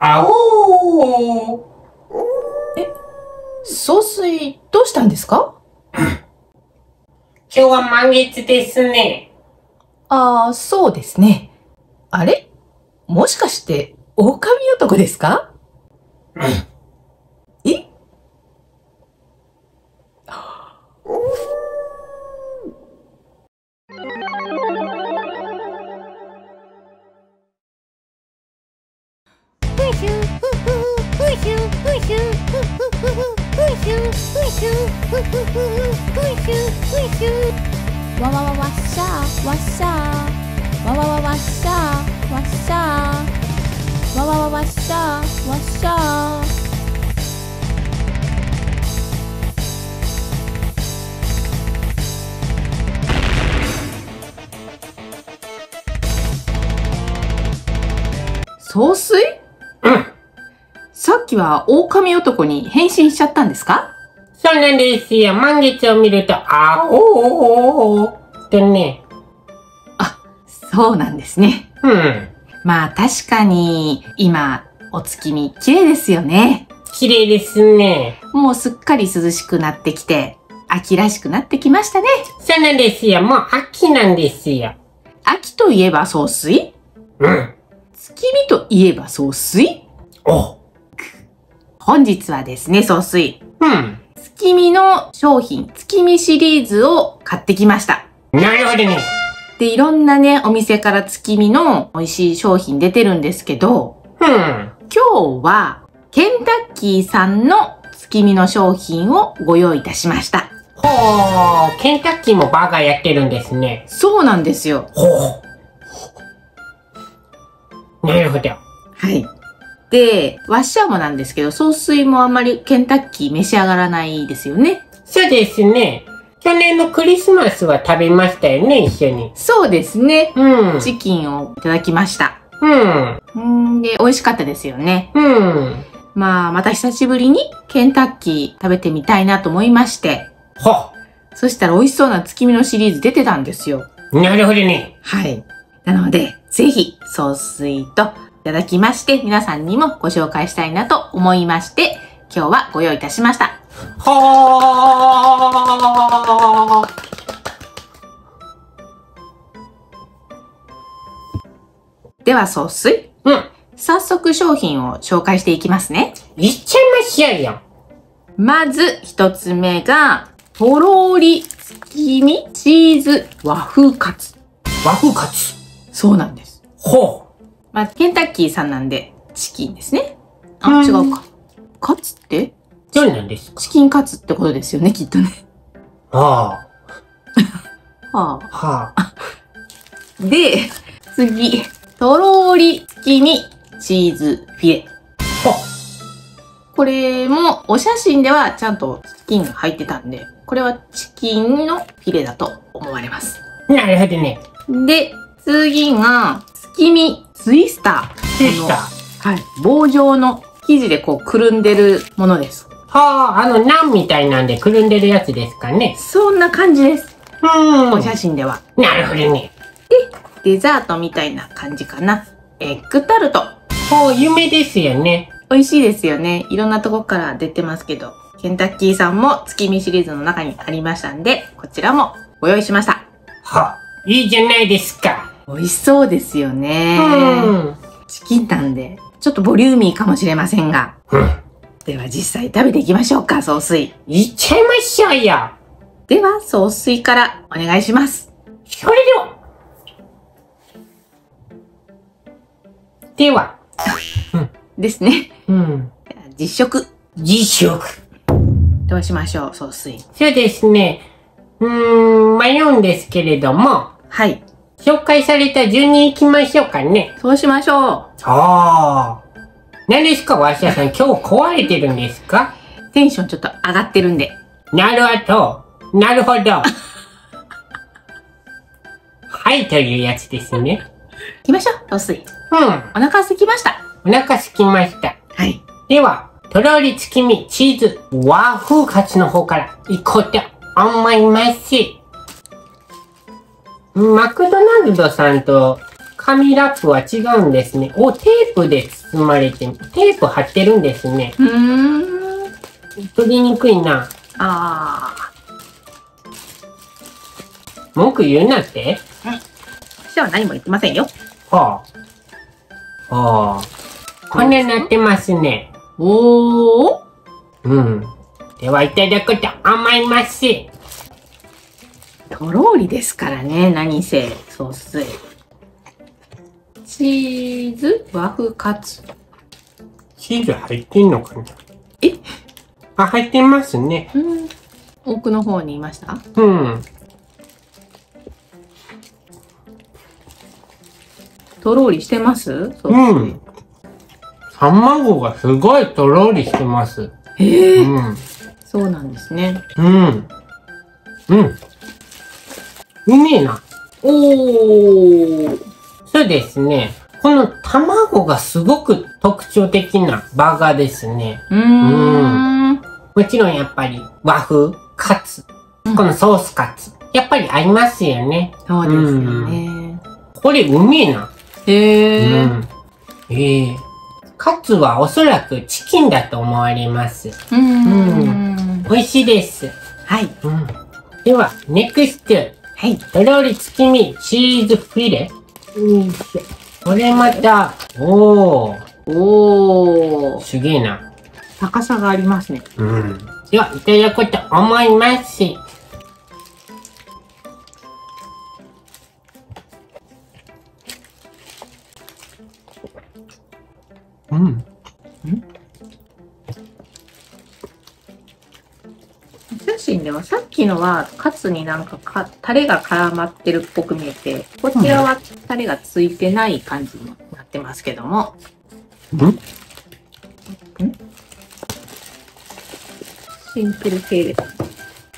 あおー総帥、どうしたんですか？今日は満月ですね。ああ、そうですね。あれ？もしかして、狼男ですか？え わわわわっしゃわっしゃわわわわっしゃわっしゃわわわわっしゃわっしゃ総帥うん。さっきは狼男に変身しちゃったんですかそうなんですよ。満月を見ると、あおーとね。そうなんですね。うん。まあ確かに、今、お月見綺麗ですよね。綺麗ですね。もうすっかり涼しくなってきて、秋らしくなってきましたね。そうなんですよ。もう秋なんですよ。秋といえば総帥？うん。月見といえば総帥？お本日はですね、総帥。うん。月見の商品、月見シリーズを買ってきました。なるほどね。で、いろんなね、お店から月見の美味しい商品出てるんですけど、うん。今日は、ケンタッキーさんの月見の商品をご用意いたしました。ほー、ケンタッキーもバーガーやってるんですね。そうなんですよ。ほう。なるほど。はい。で、ワッシャーもなんですけど、総帥もあんまりケンタッキー召し上がらないですよね。そうですね。去年のクリスマスは食べましたよね、一緒に。そうですね。うん。チキンをいただきました。うん。うんで、美味しかったですよね。うん。まあ、また久しぶりにケンタッキー食べてみたいなと思いまして、ほそしたら美味しそうな月見のシリーズ出てたんですよ。う。なるほどね。はい。なので、ぜひ、総帥といただきまして、皆さんにもご紹介したいなと思いまして、今日はご用意いたしました。ほー。では、総帥。うん。早速商品を紹介していきますね。いっちゃいましょうよ。まず、一つ目が、とろーり月見チーズ和風カツ。和風カツ。そうなんです。ほまあ、ケンタッキーさんなんで、チキンですね。あ、うん違うか。カツって？う。どうなんですか？チキンカツってことですよね、きっとね。ははあ。はあ。あ、で、次、とろーり月見チーズフィレ。ほこれも、お写真ではちゃんとチキンが入ってたんで、これはチキンのフィレだと思われます。う。なるほどね。で、次が、月見ツイスター。でした。はい。棒状の生地でこうくるんでるものです。はあ、あの、ナンみたいなんでくるんでるやつですかね。そんな感じです。うん。お写真では。なるほどね。デザートみたいな感じかな。エッグタルト。ほう、有名ですよね。美味しいですよね。いろんなとこから出てますけど、ケンタッキーさんも月見シリーズの中にありましたんで、こちらもご用意しました。はあ、いいじゃないですか。美味しそうですよね。うん。チキンなんで、ちょっとボリューミーかもしれませんが。うん。では実際食べていきましょうか、総帥。いっちゃいましょうよ。では、総帥からお願いします。それでは。では。ですね。うん。実食。実食。どうしましょう、総帥。そうですね。うーん、迷うんですけれども、はい。紹介された順に行きましょうかね。そうしましょああ。何ですか、わしやさん。今日壊れてるんですか？う。テンションちょっと上がってるんで。なるほど。なるほど。はい、というやつですね。行きましょう、総帥。うん。お腹空きました。お腹空きました。はい。では、とろり月見チーズ和風カツの方から行こうと思います。マクドナルドさんと紙ラップは違うんですね。お、テープで包まれて、テープ貼ってるんですね。うーん。取りにくいな。あ文句言うなってあ。私は何も言ってませんよ。はあ。はあ。こんなになってますね。おー。うん。では、いただくと思います。とろーりですからね、何せ、ソース。チーズ、和風カツ。チーズ入ってんのかな？え？あ、入ってますね。うん。奥の方にいました？うん。とろーりしてます？ソうーん。卵がすごいとろりしてます。ス。ええうん。そうなんですね。うん。うん。うめえな。おー。そうですね。この卵がすごく特徴的なバーガーですね。うーん。もちろんやっぱり和風、カツ、このソースカツ。やっぱり合いますよね。そうですよね。これうめえな。へえ。うん。ええカツはおそらくチキンだと思われます。うん。美味しいです。はい。うん。では、ネクスト。はい。とろり月見チーズフィレ。よいしょ。これまた、おー、おー。すげえな。高さがありますね。うん。では、いただこうと思います。うん。きのはカツになんかかタレが絡まってるっぽく見えて、こちらはタレがついてない感じになってますけども。うんシンプル系です。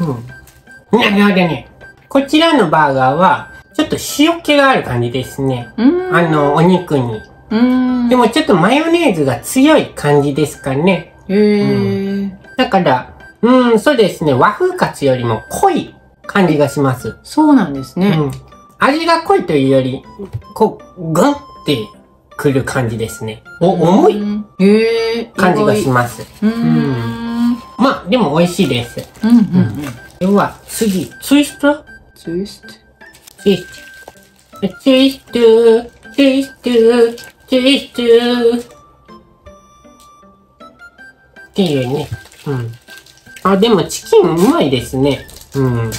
うん。なるほどね。こちらのバーガーは、ちょっと塩気がある感じですね。うーん。あの、お肉に。うーん。でもちょっとマヨネーズが強い感じですかね。へー。だから、うん、そうですね。和風カツよりも濃い感じがします。そうなんですね。うん。味が濃いというより、こう、グンってくる感じですね。お、重いうん。へー。感じがしまます。す。うーん。まあ、でも美味しいです。うんうんうん。では、次、ツイスト？ツイスト。ツイスト。ツイスト、ツイスト、ツイスト。っていうね。うん。あ、でもチキンうまいですね。うん。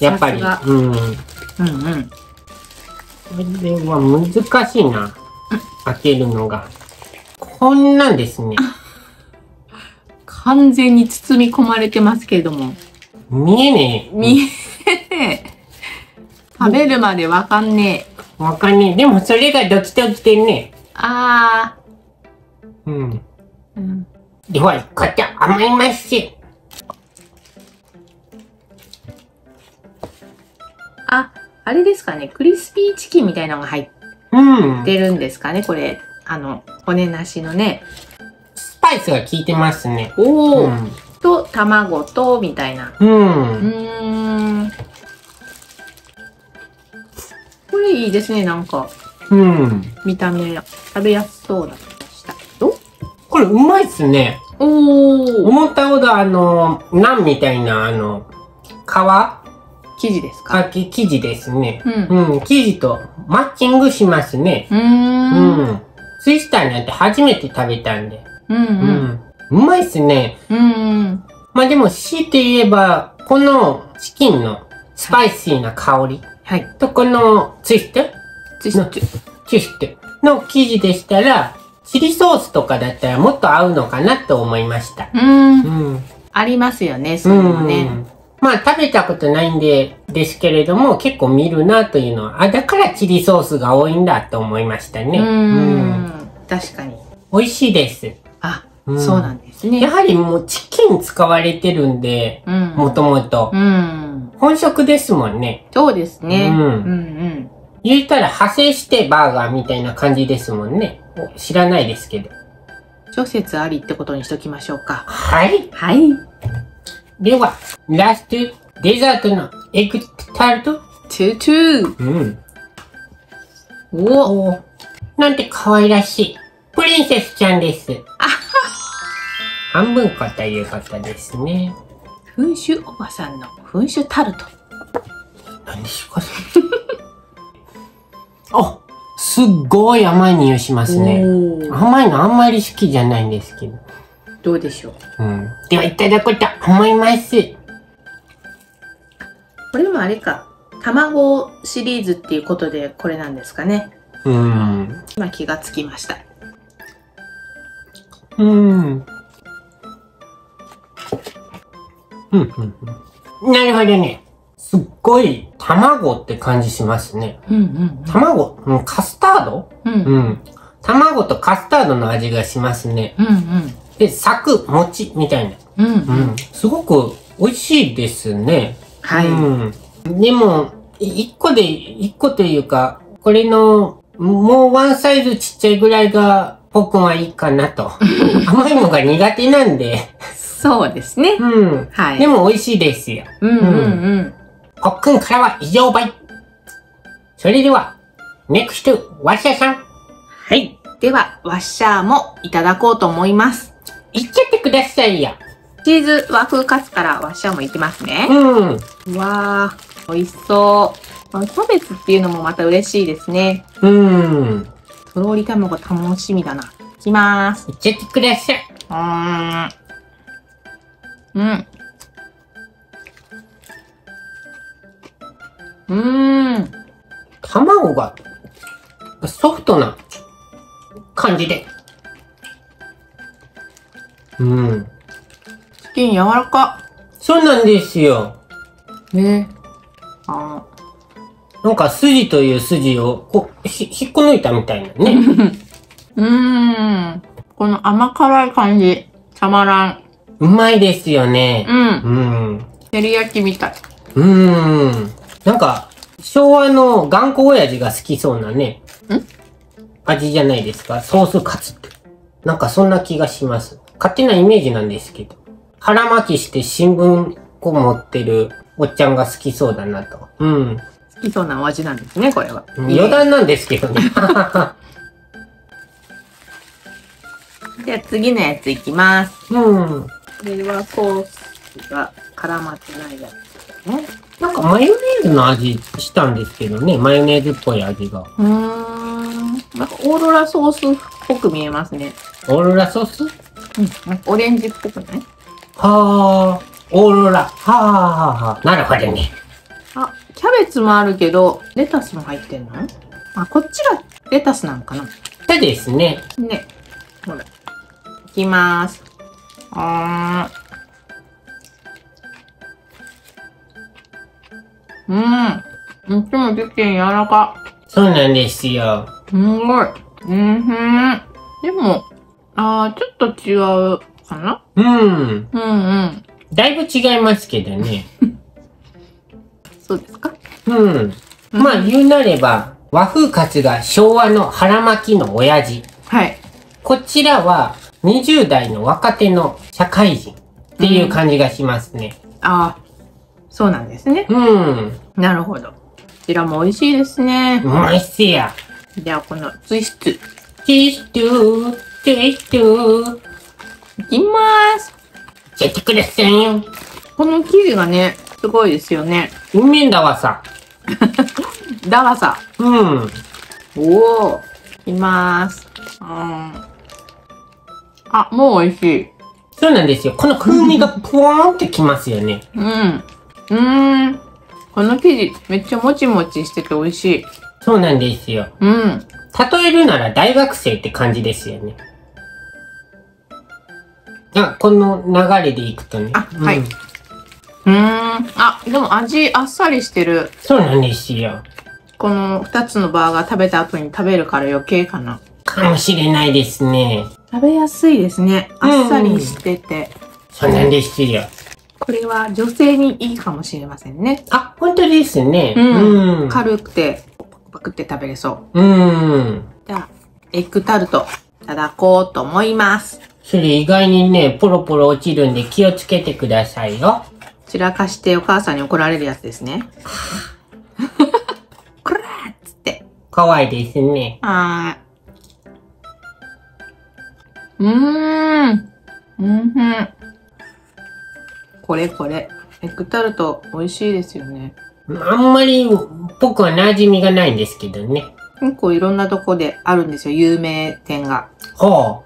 やっぱり。うん。うんうん。これは難しいな。開けるのが。こんなんですね。完全に包み込まれてますけれども。見えねえ。見えねえ。食べるまでわかんねえ。わかんねえ。でもそれがドキドキでね。あうん。ー。うん。では、こっち思います。あ、あれですかね。クリスピーチキンみたいなのが入うんっ。てるんですかね。これ。あの、骨なしのね。スパイスが効いてますね。おー。うん。と、卵と、みたいな。う。うんーん。これいいですね。なんか、うん。見た目、食べやすそうな気がしたけど。これうまいっすね。おー。思ったほどあの、ナンみたいなあの、皮生地ですか？生地ですね。うん。うん、生地とマッチングしますね。うー。うんん。ツイスターなんて初めて食べたんで。うん。ううん。ん。うまいっすね。うん。まあでも強いて言えば、このチキンのスパイシーな香りはい。とこのツイスト？ツイスト。ツイストの生地でしたら、チリソースとかだったらもっと合うのかなと思いました。うん。うん。ありますよね、そういうのね。まあ食べたことないんで、ですけれども、結構見るなというのは、あ、だからチリソースが多いんだと思いましたね。ううんん。確かに。美味しいです。あ、うんそうなんですやね。はりもうチキン使われてるんで、うん。もともとう。ん。本職ですもんね。そうですね。うんうんうん。言ったら派生してバーガーみたいな感じですもんね。知らないですけど。諸説ありってことにしときましょうか。はい。はい。では、ラスト、デザートのエッグタルトトゥトゥうん。おおなんて可愛らしい。プリンセスちゃんです。半分こということですね。噴酒おばさんの噴酒タルト。何でしょうかそれ あ、すっごい甘い匂いしますね。甘いのあんまり好きじゃないんですけど。どうでしょう？うん。では、いただこうと思います。これもあれか。卵シリーズっていうことでこれなんですかね。うん。今気がつきました。うん。うん、うん、うん。なるほどね。すっごい卵って感じしますね。うんうん卵、うん、カスタード？うん。うんうん。卵とカスタードの味がしますね。うんで、サク、餅みたいな。うん。うん。すごく美味しいですね。はい。うん。でも、い一個で、一個というか、これの、もうワンサイズちっちゃいぐらいが、僕はいいかなと。甘いのが苦手なんで。そうですね。うん。はい。でも美味しいですよ。うんうんうん。ポックンからは以上倍。それでは、ネクスト、ワッシャーさん。はい。では、ワッシャーもいただこうと思います。いっちゃってくださいよ。チーズ和風カツからワッシャーもいきますね。うん。うわー、美味しそう。このキャベツっていうのもまた嬉しいですね。うん。とろり卵楽しみだな。いきまーす。いっちゃってください。うーん。うん。うーん。卵が、ソフトな感じで。うん。チキン柔らか。そうなんですよ。ねあなんか筋という筋を、こう、ひ、引っこ抜いたみたいなね。ー うーん。この甘辛い感じ。たまらん。うまいですよね。うん。うん。照り焼きみたい。うーん。なんか、昭和の頑固親父が好きそうなね。ん？味じゃないですか。ソースカツって。なんかそんな気がします。勝手なイメージなんですけど。腹巻きして新聞こう持ってるおっちゃんが好きそうだなと。うん。好きそうなお味なんですね、これは。余談なんですけどね。じゃあ次のやついきます。うん。これはソースが絡まってないやつ。なんかマヨネーズの味したんですけどね。マヨネーズっぽい味が。うーん。なんかオーロラソースっぽく見えますね。オーロラソース？うん。オレンジっぽくない？はあ。オーロラ。はあ、はあ、はあ。なるほどね。あ、キャベツもあるけど、レタスも入ってんの？あ、こっちがレタスなんかなそうですね。ね。ほら。いきまーす。あー。うん。いつもチキン柔らか。そうなんですよ。すんごい。うんふん。でも、あー、ちょっと違うかな？うん。うんうん。だいぶ違いますけどね。そうですか？うん。まあ言うなれば、和風カツが昭和の腹巻きの親父。はい。こちらは20代の若手の社会人っていう感じがしますね。あー、そうなんですね。うん。なるほど。こちらも美味しいですねう。まいっすや。では、このツイスト。いテイストー、テイストー。きまーす。やってくださいよ。この生地がね、すごいですよね。うめえんだわさ。だがさ。うん。おお。いきまーす。うん。あ、もう美味しい。そうなんですよ。この風味が ぷわーんってきますよね。うん。うーん。この生地、めっちゃもちもちしてて美味しい。そうなんですよ。うん。例えるなら大学生って感じですよね。あ、この流れでいくとね。あはいうん。あ、でも味あっさりしてる。そうなんですよ。この二つのバーガー食べた後に食べるから余計かな。かもしれないですね。食べやすいですね。あっさりしてて。そうなんですよ。これは女性にいいかもしれませんね。あ、本当ですね。うんうん。軽くて、パクパクって食べれそう。うん。じゃあ、エッグタルト、いただこうと思います。それ意外にね、ポロポロ落ちるんで気をつけてくださいよ。散らかしてお母さんに怒られるやつですね。こらーっつって。かわいいですね。はーい。うーん。うんふん。これこれ。エッグタルト美味しいですよね。あんまり僕は馴染みがないんですけどね。結構いろんなとこであるんですよ、有名店が。ほう。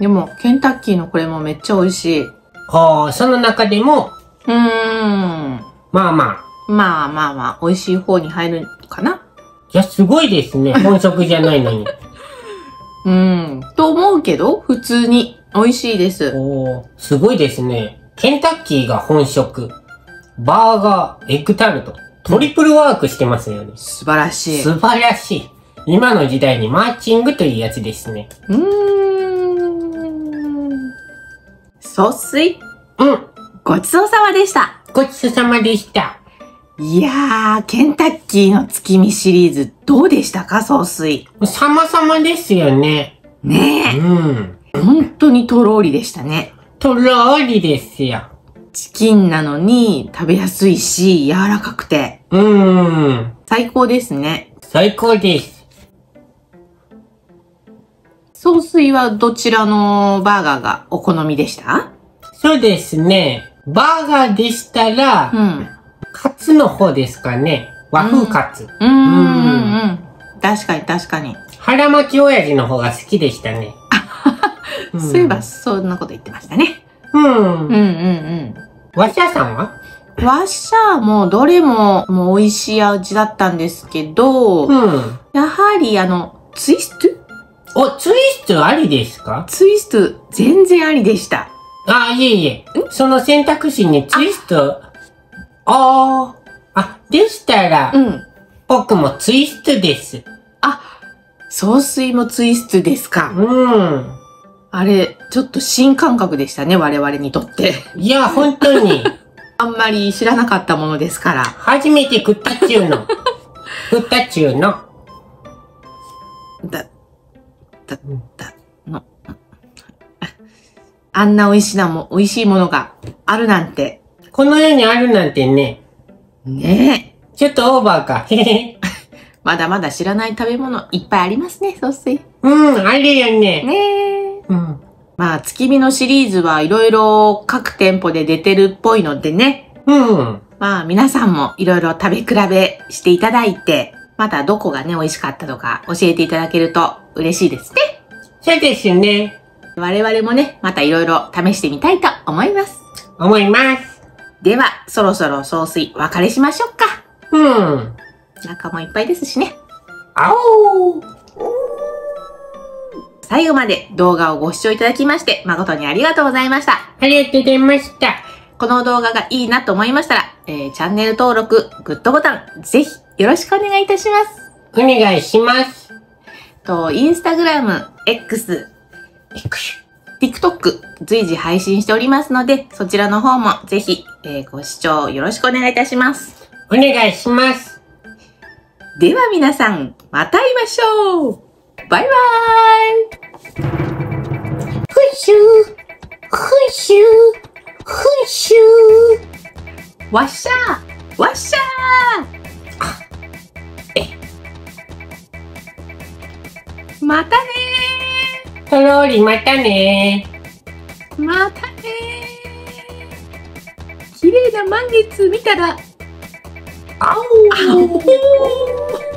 でも、ケンタッキーのこれもめっちゃ美味しい。うほう、その中でも、ーん。まあまあ。まあまあまあ、美味しい方に入るかないや、すごいですね。本職じゃないのに。うん。と思うけど、普通に美味しいです。おー、すごいですね。ケンタッキーが本職。バーガー、エッグタルト。トリプルワークしてますよね。素晴らしい。素晴らしい。今の時代にマーチングというやつですね。うーん。総水、うん。ごちそうさまでした。ごちそうさまでした。いやー、ケンタッキーの月見シリーズ、どうでしたか、総水。様々ですよね。うねん。え。本当にとろりでしたね。とろーりですよ。チキンなのに食べやすいし、柔らかくて、うーん。最高ですね。最高です。総水はどちらのバーガーがお好みでした？そうですね。バーガーでしたら、うん。カツの方ですかね。和風カツ。うんうんうん。確かに確かに。腹巻き親父の方が好きでしたね。ん そういえば、そんなこと言ってましたね。うん。うんうんわしゃさんは？うん。わっしゃーもどれももう美味しい味だったんですけど、うん。やはりあの、ツイスト？お、ツイストありですか？ツイスト全然ありでした。あ、いえいえ。その選択肢にツイスト、あー。あ、でしたら、うん。僕もツイストです。総水もツイストですか。うん。あれ、ちょっと新感覚でしたね、我々にとって。いや、本当に、あんまり知らなかったものですから。初めて食ったっちゅうの。食ったっちゅうの。だ、だ、の。あんな美味しいなも、美味しいものがあるなんて。この世にあるなんてね、ねえ。ちょっとオーバーか。まだまだ知らない食べ物いっぱいありますね、総水。うん、あるよね。ねえ。うん。まあ、月見のシリーズはいろいろ各店舗で出てるっぽいのでね。うん。まあ、皆さんもいろいろ食べ比べしていただいて、またどこがね、美味しかったとか教えていただけると嬉しいですね。そうですね。我々もね、またいろいろ試してみたいと思います。思います。では、そろそろ総水お別れしましょうか。うん。お腹もいっぱいですしね。あおー。最後まで動画をご視聴いただきまして、誠にありがとうございました。ありがとうございました。この動画がいいなと思いましたら、えーチャンネル登録、グッドボタン、ぜひよろしくお願いいたします。お願いします。と、インスタグラム、X、TikTok、随時配信しておりますので、そちらの方もぜひ、えーご視聴よろしくお願いいたします。お願いします。では皆さん、また会いましょうバイバーイふしゅー。ふしゅー。ふしゅー。わっしゃーわっしゃーまたねとろー。りまたねー。またねー。綺麗な満月見たら、あおー